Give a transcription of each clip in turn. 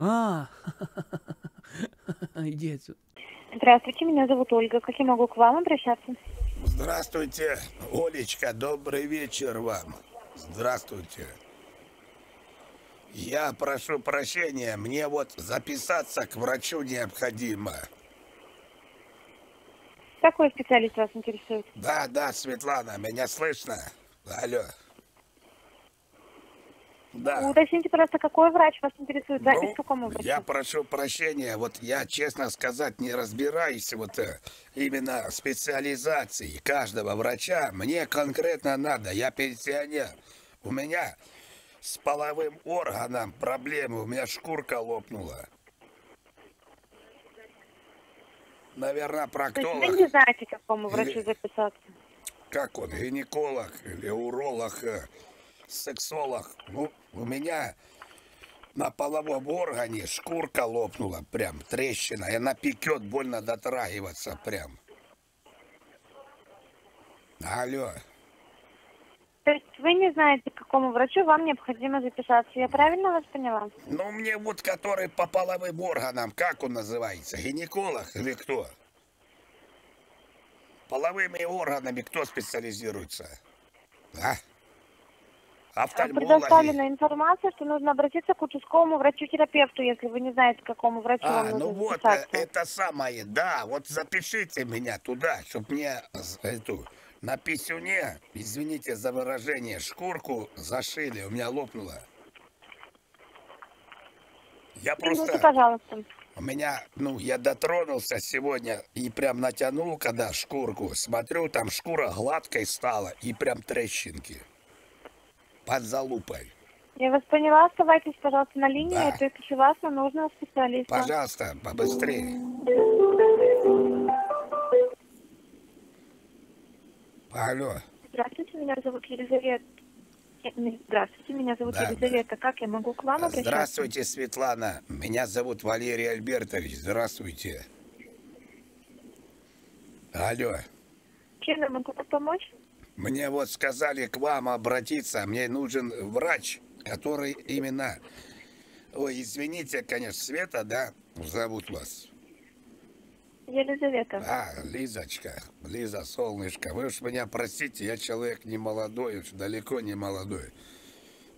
А, иди отсюда. Здравствуйте, меня зовут Ольга. Как я могу к вам обращаться? Здравствуйте, Олечка, добрый вечер вам. Здравствуйте. Я прошу прощения, мне вот записаться к врачу необходимо. Какой специалист вас интересует? Да, да, Светлана, меня слышно? Алло. Да. Уточните, пожалуйста, какой врач вас интересует? Запись Ну, к какому врачу? я прошу прощения, вот я, честно сказать, не разбираюсь вот э, именно специализации каждого врача. Мне конкретно надо, я пенсионер. У меня с половым органом проблемы, у меня шкурка лопнула. Наверное, То есть проктолог, вы не знаете, к какому врачу Или- записаться? как он, гинеколог или уролог, э, сексолог. Ну, у меня на половом органе шкурка лопнула, прям трещина, и она пекет, больно дотрагиваться прям. Алло. То есть вы не знаете, к какому врачу вам необходимо записаться. Я правильно вас поняла? Ну, мне вот который по половым органам, как он называется, гинеколог или кто? Половыми органами кто специализируется? А? Офтальмологи? предоставлена информация, что нужно обратиться к участковому врачу-терапевту, если вы не знаете, к какому врачу А, вам нужно ну вот, э, записаться. это самое, да, вот запишите меня туда, чтоб мне эту на писюне, извините за выражение, шкурку зашили, у меня лопнуло. Я Минуту, просто, пожалуйста. у меня, ну, я дотронулся сегодня и прям натянул, когда шкурку, смотрю, там шкура гладкой стала и прям трещинки под залупой. Я вас поняла. Оставайтесь, пожалуйста, на линии. Да. Я переключу вас на нужного специалиста. Пожалуйста, побыстрее. Алло. Здравствуйте, меня зовут Елизавета. Здравствуйте, меня зовут Да, Елизавета. Как я могу к вам обращаться? Здравствуйте, Светлана. Меня зовут Валерий Альбертович. Здравствуйте. Алло. Чем я могу помочь? Мне вот сказали к вам обратиться. Мне нужен врач, который именно... Ой, извините, конечно, Света, да? Зовут вас. Елизавета. А, Лизочка, Лиза, солнышко, вы уж меня простите, я человек не молодой, уж далеко не молодой.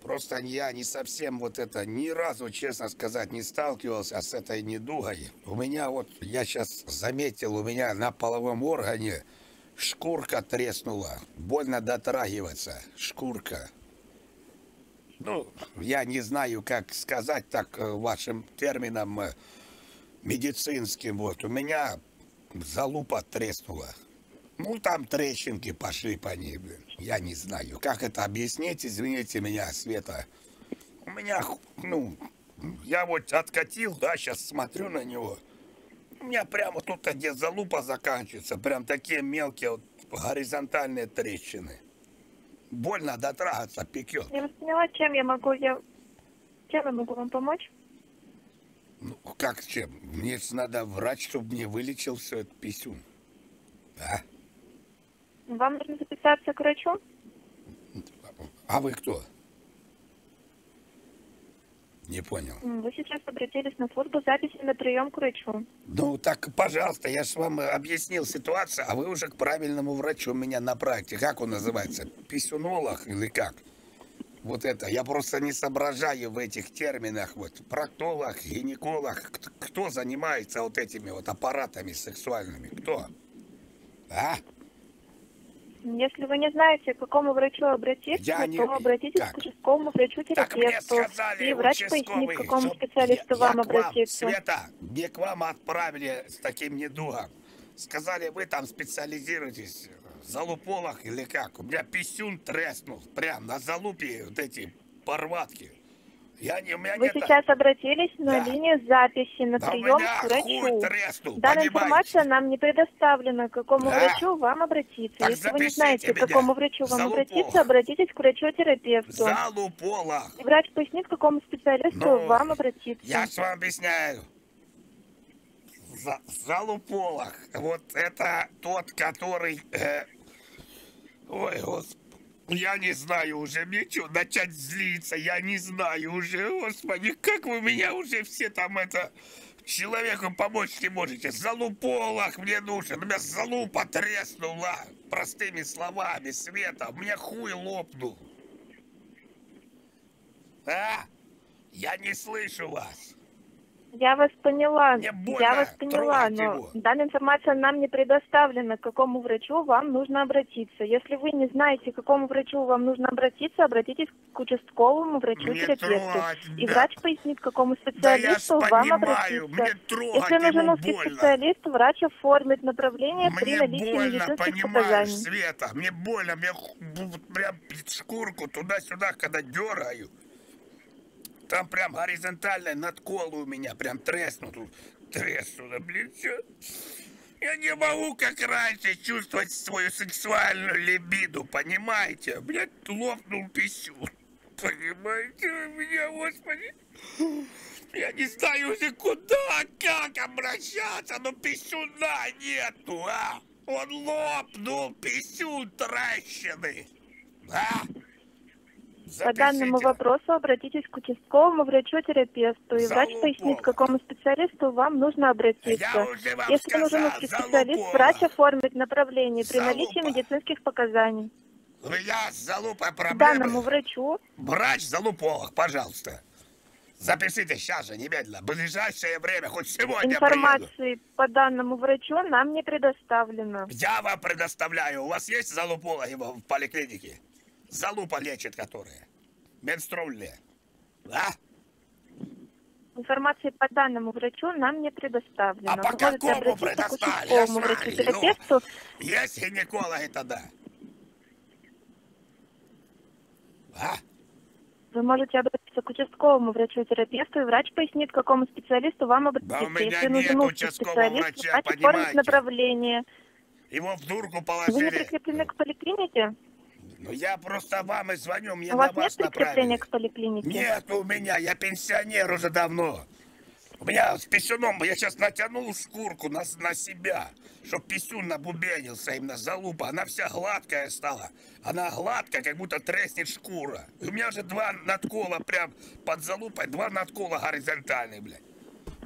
Просто я не совсем вот это, ни разу, честно сказать, не сталкивался с этой недугой. У меня вот, я сейчас заметил, у меня на половом органе шкурка треснула. Больно дотрагиваться, шкурка. Ну, я не знаю, как сказать так э, вашим термином э, медицинским. Вот у меня залупа треснула. Ну, там трещинки пошли по ней, блин. Я не знаю, как это объяснить, извините меня, Света. У меня, ну, я вот откатил, да, сейчас смотрю на него. У меня прямо тут, где залупа заканчивается, прям такие мелкие вот горизонтальные трещины. Больно дотрагаться, пекет. Я вас поняла, чем я могу я... Чем я могу вам помочь? Ну, как чем? Мне надо врач, чтобы мне вылечил все это писюн. А? Вам нужно записаться к врачу? А вы кто? Не понял. Вы сейчас обратились на службу записи на прием к врачу. Ну так, пожалуйста, я же вам объяснил ситуацию, а вы уже к правильному врачу меня направьте. Как он называется? Писюнолог или как? Вот это. Я просто не соображаю в этих терминах. Вот проктолог, гинеколог. Кто, кто занимается вот этими вот аппаратами сексуальными? Кто? А? Если вы не знаете, к какому врачу обратиться, Я не- то обратитесь как? к участковому Так врачу-терапевту. И врач пояснит, к какому специалисту я- вам я обратиться. Света, мне к вам отправили с таким недугом. Сказали, вы там специализируетесь, залуполах или как. У меня писюн треснул, прям на залупе вот эти порватки. Я не, у меня Вы нет... сейчас обратились на Да. линию записи на Да прием к врачу. треснул, Данная понимаете? информация нам не предоставлена, к какому Да. врачу вам обратиться. Так Если вы не знаете, к какому врачу вам залуполах. обратиться, обратитесь к врачу-терапевту. Залуполах. И Врач пояснит, к какому специалисту Ну, вам обратиться. Я ж вам объясняю. За, залуполах. Вот это тот, который... э, ой, господи. Я не знаю уже, мне что, начать злиться, я не знаю уже, господи, как вы меня уже все там это... Человеку помочь не можете. Залуполах мне нужен. У меня залупа треснула. Простыми словами, Света. Мне хуй лопнул. А? Я не слышу вас. Я вас поняла. Мне больно Я вас поняла, но его. данная информация нам не предоставлена. К какому врачу вам нужно обратиться? Если вы не знаете, к какому врачу вам нужно обратиться, обратитесь к участковому врачу-терапевту. И да. врач пояснит, к какому Да специалисту вам понимаю, обратиться. Если нужен узкий больно. специалист, врач оформит направление при Мне наличии больно, медицинских показаний. Света. Мне больно, мне прям шкурку туда-сюда, когда дергаю. Там прям горизонтальная надкола у меня, прям треснут. Треснула, блин, чё? Я не могу, как раньше, чувствовать свою сексуальную либиду, понимаете? Блядь, лопнул писю. Понимаете, меня, господи. Я не знаю уже куда, как обращаться, но писюна нету, а? Он лопнул, писюн трещины. А? По данному Запишите. вопросу обратитесь к участковому врачу-терапевту, и врач пояснит, к какому специалисту вам нужно обратиться. Я Если нужен сказал, узкий Залупова. специалист, врач оформит направление при Залупа. наличии медицинских показаний. У меня с залупой К проблемы. данному врачу Врач Залуполах, пожалуйста. Запишите сейчас же, немедленно. В ближайшее время, хоть сегодня приеду. информации по данному врачу нам не предоставлено. Я вам предоставляю. У вас есть залупологи в поликлинике? Залупа лечит, которая. Менструальная. А? Информации по данному врачу нам не предоставлено. А по Вы какому предоставили? Я знаю, врачу-терапевту. Есть гинекологи тогда? А? Вы можете обратиться к участковому врачу-терапевту, и врач пояснит, к какому специалисту вам обратиться. Да у меня Если нет участкового врача, понимаете? направление. Его в дурку Вы не положили. прикреплены к поликлинике? Я просто вам и звоню, мне У на вас нет вас прикрепления направили. к поликлинике? Нет у меня, я пенсионер уже давно. У меня с писюном, я сейчас натянул шкурку на, на себя, чтоб писюн набубенился, именно залупа. Она вся гладкая стала. Она гладкая, как будто треснет шкура. И у меня же два надкола прям под залупой, два надкола горизонтальные, блядь.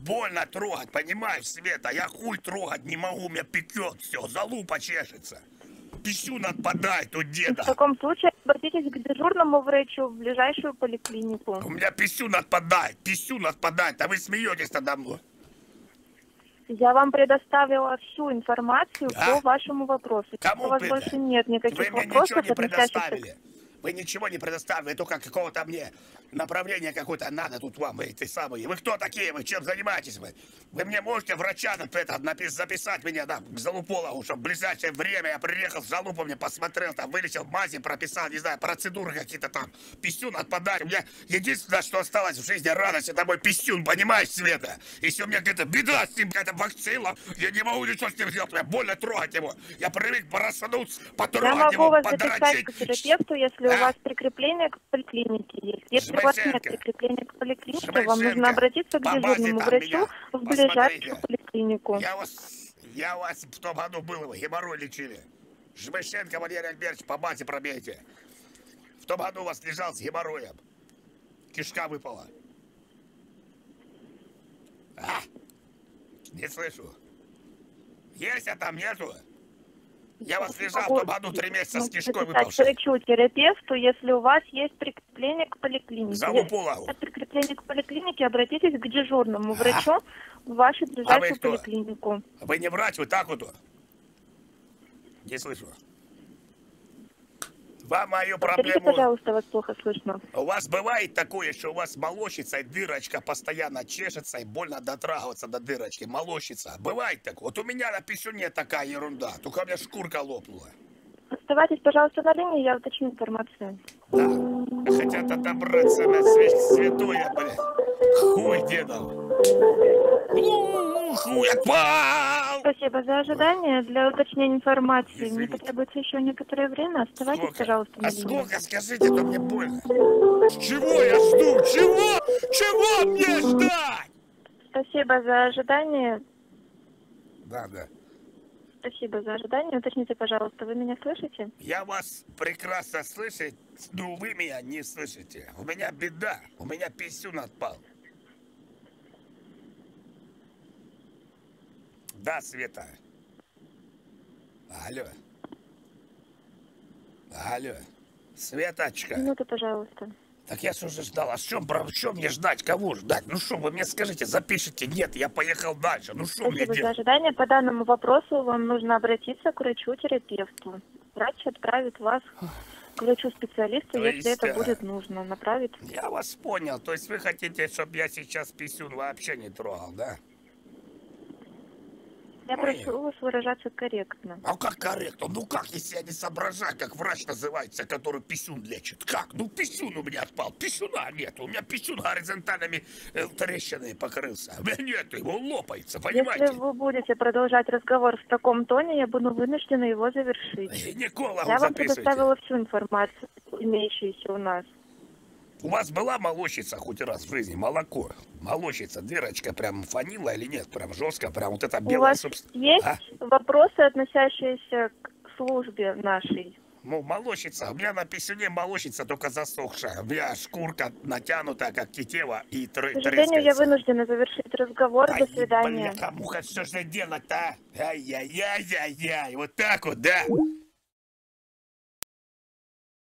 Больно трогать, понимаешь, Света? Я хуй трогать не могу, меня пекет все, залупа чешется. Писюн отпадает у В деда. таком случае обратитесь к дежурному врачу в ближайшую поликлинику. У меня писюн отпадает, писюн отпадает, а вы смеетесь надо мной. Я вам предоставила всю информацию Да? по вашему вопросу. Кому У вас предо- больше нет никаких Вы мне вопросов, ничего не относящихся к предоставили. Вы ничего не предоставили, только какого-то мне направления какое-то надо тут вам, эти самые. Вы кто такие, вы чем занимаетесь вы? Вы мне можете врача это, напис- записать меня да, к залупологу, чтобы в ближайшее время я приехал с залупом, мне посмотрел, там вылечил, мази прописал, не знаю, процедуры какие-то там, писюн отпадает. У меня единственное, что осталось в жизни радость, это мой писюн, понимаешь, Света? Если у меня какая-то беда с ним, какая-то вакцина, я не могу ничего с ним сделать, мне больно трогать его. Я привык проснуться, Я потрогать могу его, вас записать подрочить. к терапевту, если? У вас прикрепление к поликлинике есть. Если у вас нет прикрепления к поликлинике, вам нужно обратиться к дежурному врачу в ближайшую поликлинику. Я вас, я вас в том году был, геморрой лечили. Жмышенко Валерий Альбертович, по базе пробейте. В том году у вас лежал с геморроем. Кишка выпала. А? Не слышу. Есть я там, нету? Я вас лежал в том году три месяца с кишкой выпавшей. врачу-терапевту, если у вас есть прикрепление к поликлинике. Залупологу. Если нет прикрепления к поликлинике, обратитесь к дежурному врачу в вашу ближайшую А поликлинику. Вы не врач, вы так вот? Не слышу. Вам мою проблему... пожалуйста, вас плохо слышно. У вас бывает такое, что у вас молочится, и дырочка постоянно чешется, и больно дотрагиваться до дырочки, молочится. Бывает такое. Вот у меня на писюне такая ерунда, только у меня шкурка лопнула. Оставайтесь, пожалуйста, на линии, я уточню информацию. Да. Хотят отобраться на святое, блядь. Хуй дедов. Хуй отпал! Спасибо за ожидание. Для уточнения информации мне Извините. потребуется еще некоторое время. Оставайтесь, Сколько? пожалуйста, на А линии. сколько, скажите, то мне больно. Чего я жду? Чего? Чего мне ждать? Спасибо за ожидание. Да, да. Спасибо за ожидание. Уточните, пожалуйста, вы меня слышите? Я вас прекрасно слышу, но вы меня не слышите. У меня беда, у меня писюн отпал. Да, Света. Алло. Алло. Светочка. Минуту, пожалуйста. Так я же уже ждал. А что, что мне ждать? Кого ждать? Ну что, вы мне скажите, запишите. Нет, я поехал дальше. Ну что мне Спасибо за делать? ожидание. По данному вопросу вам нужно обратиться к врачу-терапевту. Врач отправит вас к врачу-специалисту, если есть, это э, будет нужно. Направит. Я вас понял. То есть вы хотите, чтобы я сейчас писюн вообще не трогал, да? Я прошу вас выражаться корректно. А как корректно? Ну как, если я не соображаю, как врач называется, который писюн лечит? Как? Ну писюн у меня отпал, писюна нет. У меня писюн горизонтальными э, трещинами покрылся. У меня нет, его лопается, понимаете? Если вы будете продолжать разговор в таком тоне, я буду вынуждена его завершить. Никола, Я вам записывайте. предоставила всю информацию, имеющуюся у нас. У вас была молочница хоть раз в жизни? Молоко. Молочница, дырочка прям фанила или нет? Прям жестко, прям вот это У белая вас есть А? вопросы, относящиеся к службе нашей? Ну, молочница. У меня на писюне молочница только засохшая. У меня шкурка натянута, как тетива, и тры- К сожалению, я трескается. вынуждена завершить разговор. Ай, До свидания. Бляха, муха, что же делать-то? а? Ай-яй-яй-яй-яй. Вот так вот, да?